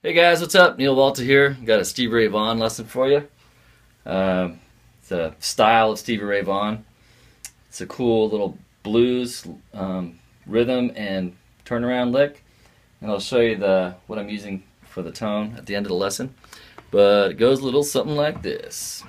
Hey guys, what's up? Neil Walter here. Got a Stevie Ray Vaughan lesson for you. Uh, it's a style of Stevie Ray Vaughan. It's a cool little blues um, rhythm and turnaround lick. And I'll show you the what I'm using for the tone at the end of the lesson. But it goes a little something like this.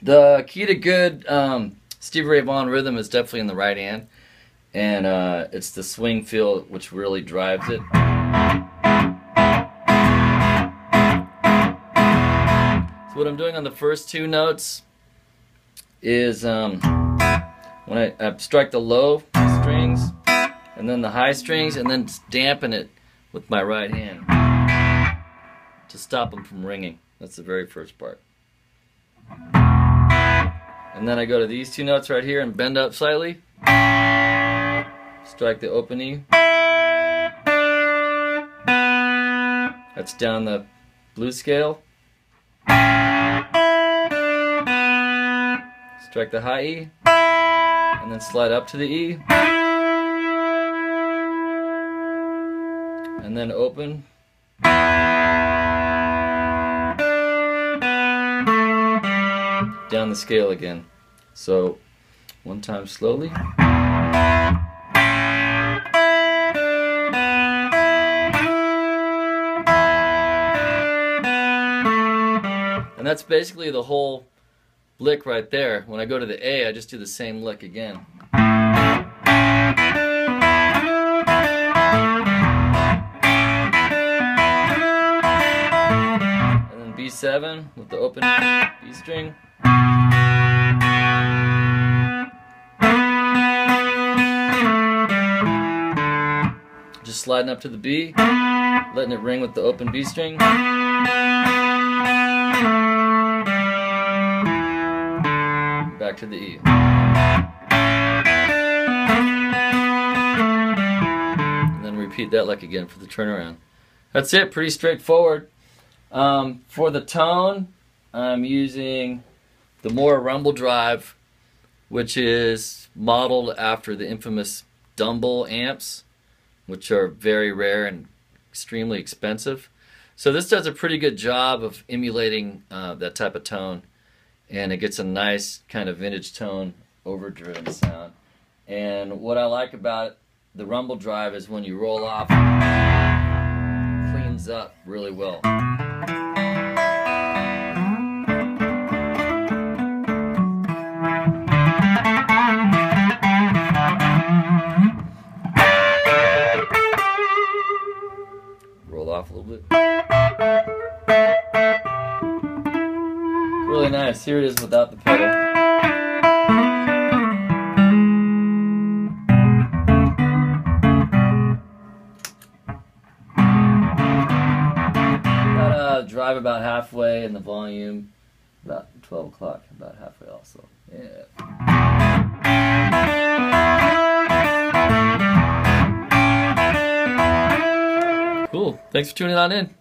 The key to good um, Ray Vaughan rhythm is definitely in the right hand, and uh, it's the swing feel which really drives it. So what I'm doing on the first two notes is um, when I, I strike the low strings and then the high strings and then dampen it with my right hand to stop them from ringing. That's the very first part. And then I go to these two notes right here and bend up slightly. Strike the open E. That's down the blues scale. Strike the high E. And then slide up to the E. And then open. Down the scale again. So one time slowly. And that's basically the whole lick right there. When I go to the A, I just do the same lick again. And then B7 with the open B string. Sliding up to the B, letting it ring with the open B string. Back to the E. And then repeat that like again for the turnaround. That's it, pretty straightforward. Um, for the tone, I'm using the Mooer Rumble Drive, which is modeled after the infamous Dumble amps, which are very rare and extremely expensive. So this does a pretty good job of emulating uh, that type of tone, and it gets a nice kind of vintage tone, overdriven sound. And what I like about the Rumble Drive is when you roll off, cleans up really well. A little bit. Really nice. Here it is without the pedal. Gotta uh, drive about halfway in the volume. About 12 o'clock, about halfway also. Yeah. Thanks for tuning on in.